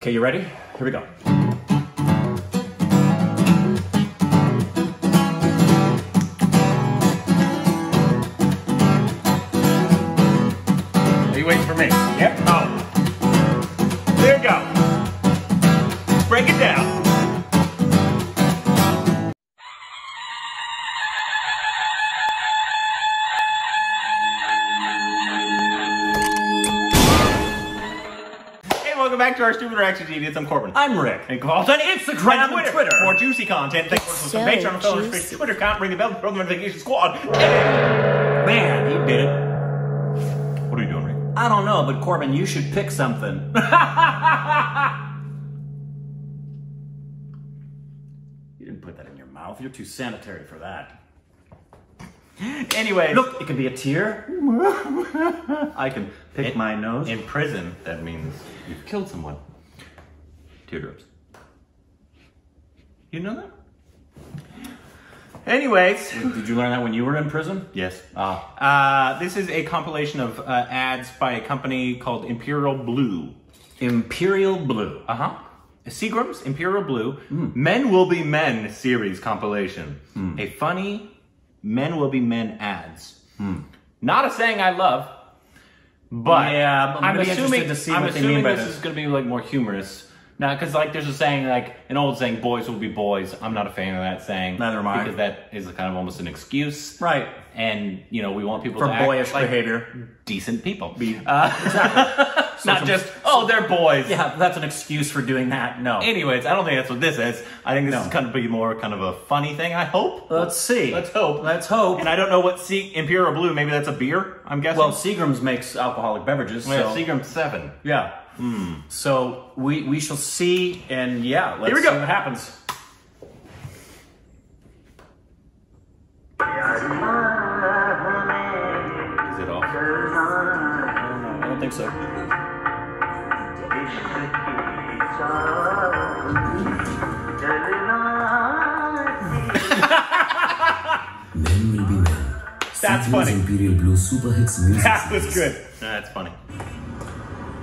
Okay, you ready? Here we go. Welcome back to our Stupid Reaction Idiots. I'm Korbin. I'm Rick. And go on Instagram and Twitter. More juicy content. Thanks for So some Patreon, fellow juicy. space Twitter account, ring the bell, program notification squad. Man, he did it. What are you doing, Rick? I don't know, but Korbin, you should pick something. you didn't put that in your mouth. You're too sanitary for that. Anyways, Look, it can be a tear. I can pick It- my nose. in prison, that means you've killed someone. Teardrops. You know that? Anyways, Did you learn that when you were in prison? yes. Ah. Uh, this is a compilation of uh, ads by a company called Imperial Blue. Imperial Blue. Uh huh. Seagram's Imperial Blue Men Will Be Men series compilation. A funny Men Will Be Men ads. Not a saying I love, but Yeah, I'm I'm assuming to see I'm what they mean by this this. is going to be like more humorous. Now, because like there's a saying like an old saying, "Boys will be boys." I'm not a fan of that saying. Neither am I. Because that is kind of almost an excuse, Right. And you know, we want people For to act boyish like behavior. decent people. Be- Uh, not Social- just oh, they're boys. Yeah, that's an excuse for doing that. No. Anyways, I don't think that's what this is. I think this No. is kind of be more kind of a funny thing. I hope. Let's see. Let's hope. Let's hope. And I don't know what Se- Imperial Blue. Maybe that's a beer. I'm guessing. well, Seagram's makes alcoholic beverages. yeah, so, Seagram Seven. yeah. Hmm. So we we shall see, and yeah, let's Here we go. see what happens. Is it off? I don't know. I don't think so. Men will be men. That's Seagram's funny. Imperial Blue Super Hits Music That was Series. good. That's funny.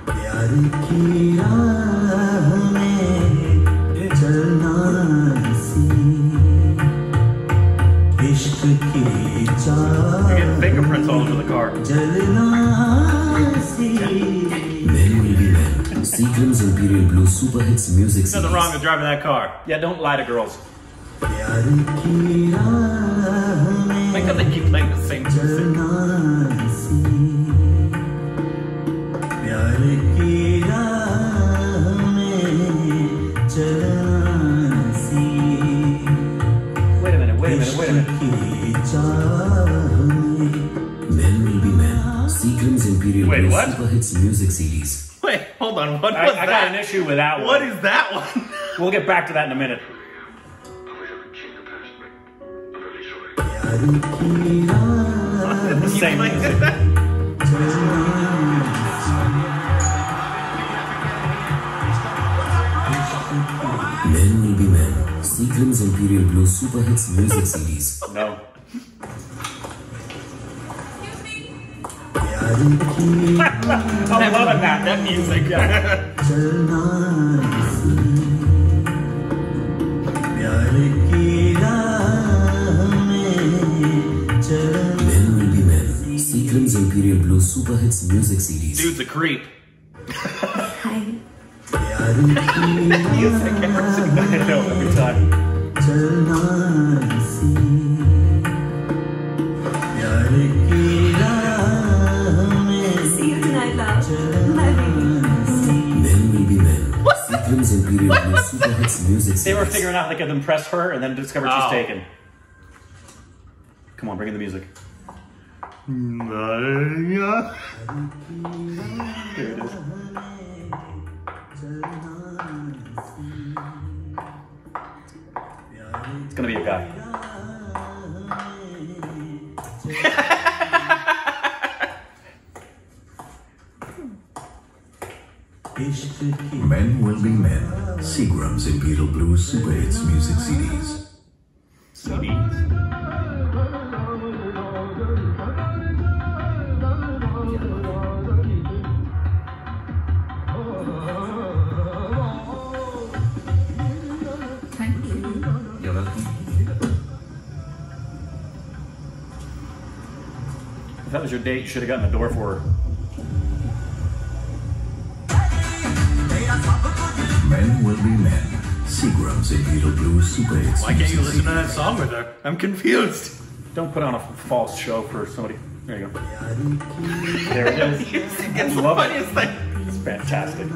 प्यार की राह में चलना सी इश्क की चाह You're getting fingerprints all over the car. Imperial Blue super hits music. Nothing wrong with driving that car. Yeah, don't lie to girls. Like that they keep playing the same Wait a minute, wait a minute, wait. Men will be men. Seagram's Imperial Blue Super Hits Music Series. Hold on, what I, was I that? got an issue with that one. What is that one? we'll get back to that in a minute. Same like music. Men Will Be Men, Seagram's Imperial Blue Super Hits music series. No. I love that, that music. Seagram's Imperial Blue Super Hits Music Series. Dude's a creep. I know every time. Seagram's Imperial Blue Super Hits Music They were figuring out they could impress her and then discovered Oh. she's taken. Come on, bring in the music. Here it is. It's gonna be a guy. Men Will Be Men, Seagram's in Blues Super Hits Music CDs. CDs. If that was your date, you should have gotten the door for her. Men will be men. Seagram's Imperial Blue Super Hits. Why can't you Music listen to that song with her? I'm confused. Don't put on a false show for somebody. There you go. There it is. It's the Love it. funniest thing. It's fantastic.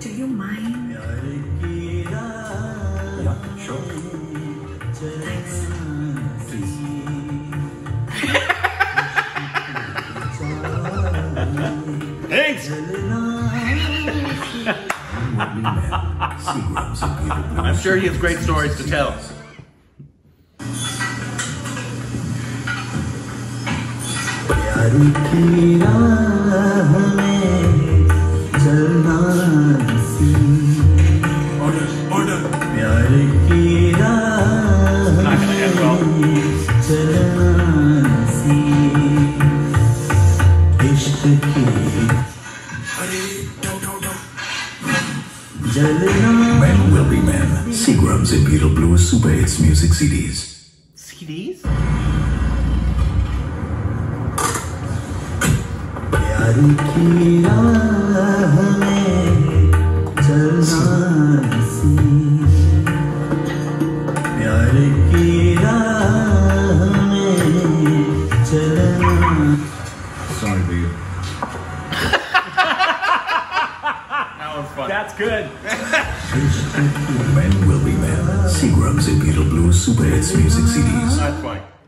Do you mind? Yeah, sure. Thanks. Thanks. sure he has Super great Hits stories to Music tell. CDs. प्यार की राह में Men will be men. Seagram's Imperial Blue Super Hits Music CDs. CDs? प्यार की राह Super Hits Music CDs.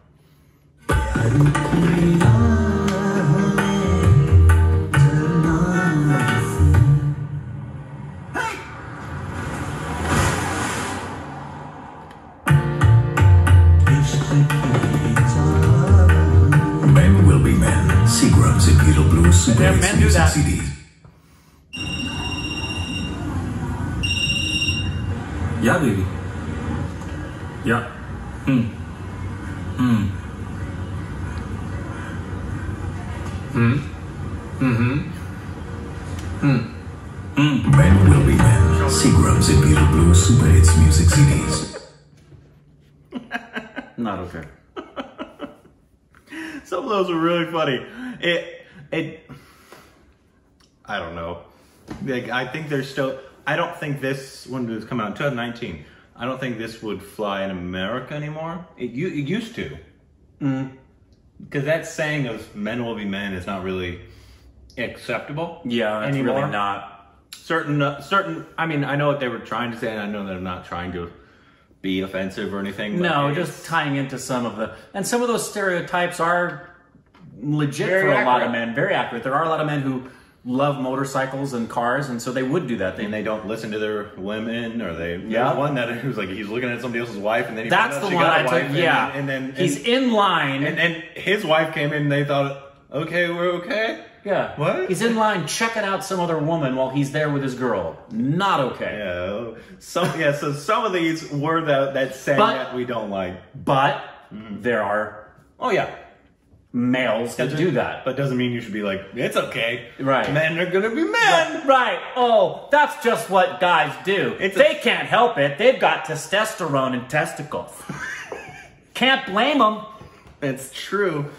Yeah. Hmm. Hmm. Hmm. Hmm. Hmm. Hmm. Men will be men. Seagram's Imperial Blue Super Hits Music CDs. Not okay. Some of those were really funny. It, it, I don't know. Like, I think there's still. I don't think this when it was coming out in 2019. I don't think this would fly in America anymore. It, it used to. Because that saying of "men will be men" is not really acceptable. Yeah, that's anymore. really not. certain uh, certain. I mean, I know what they were trying to say, and I know they're not trying to be offensive or anything. but No, it's- just tying into some of the and some of those stereotypes are legit Very for a lot of men. Very accurate. There are a lot of men who love motorcycles and cars, and so they would do that. They, and they don't listen to their women, or they. Yeah. One that who's like he's looking at somebody else's wife, and then he that's the one I took. wife, and yeah, then, and then he's and, in line. and, and his wife came in, and they thought, okay, we're okay. yeah, What? He's in line checking out some other woman while he's there with his girl. Not okay. Yeah, some yeah. So some of these were the, that saying But- that we don't like. But mm-hmm. there are Oh yeah, males that do that. but doesn't mean you should be like it's okay. Right. men are gonna be men. Right. Oh, that's just what guys do. It's a- they can't help it. They've got testosterone and testicles. can't blame them. It's true.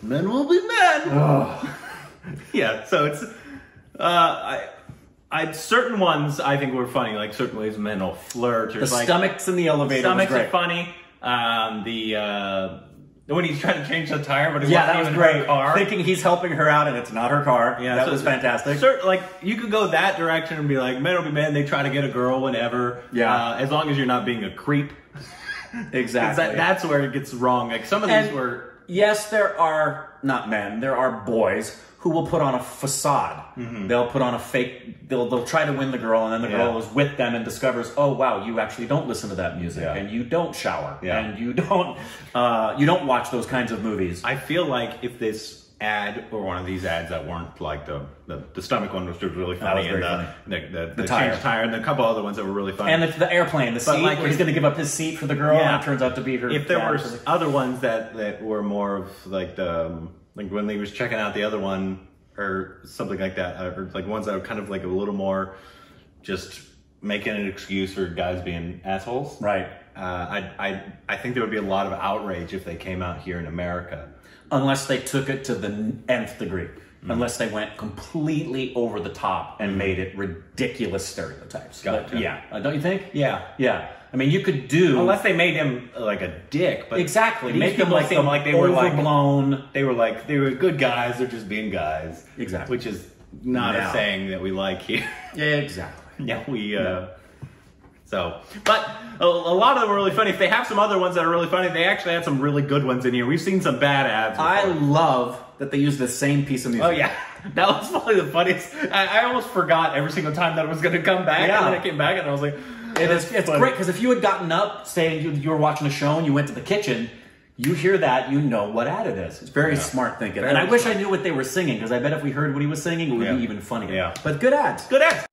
Men will be men. yeah, so it's uh I I certain ones I think were funny, like certain ways men will flirt or The like stomachs in the elevator stomachs was are funny. Um the uh when he's trying to change the tire, but it Yeah, that was even great. Car. Thinking he's helping her out and it's not her car. yeah, that so was fantastic. Certain, like you could go that direction and be like, men will be men. They try to get a girl whenever. Yeah. uh, as long as you're not being a creep. exactly. That, that's where it gets wrong. Like some of these And- were. Yes, there are not men. There are boys who will put on a facade. They'll put on a fake. They'll they'll try to win the girl, and then the girl Mm-hmm. Yeah. is with them and discovers, oh wow, you actually don't listen to that music, Yeah. and you don't shower, Yeah. and you don't uh, you don't watch those kinds of movies. I feel like if this ad or one of these ads that weren't like the the, the stomach one which was really oh, funny, was and the, funny. the, the, the, tire. change tire, and a couple other ones that were really funny. and the, the airplane, the seat, like where he's going to give up his seat for the girl, Yeah. and it turns out to be her. if there were something. other ones that that were more of like the like when he was checking out the other one or something like that, or like ones that were kind of like a little more just making an excuse for guys being assholes. right? Uh, I, I, I think there would be a lot of outrage if they came out here in America. unless they took it to the nth degree. Unless they went completely over the top and made it ridiculous stereotypes. But Gotcha. yeah, uh, don't you think? Yeah. Yeah. I mean, you could do Unless they made him like a dick, but exactly make them like seem the like they were like overblown. they were like they were good guys. They're just being guys. Exactly. which is not Yeah. a saying that we like here. yeah, exactly. yeah, we. Uh, So, but a, a lot of them are really funny. If they have some other ones that are really funny, they actually had some really good ones in here. We've seen some bad ads. I love that they use the same piece of music. Oh yeah, that was probably the funniest. I, I almost forgot every single time that it was going to come back, Yeah. and then it came back, and I was like, It is, it's funny. great because if you had gotten up, say you, you were watching a show and you went to the kitchen, you hear that, you know what ad it is. It's very smart thinking. and Very I wish I knew what they were singing because I bet if we heard what he was singing, it would Yeah. be even funnier. Yeah. But good ads. Good ads.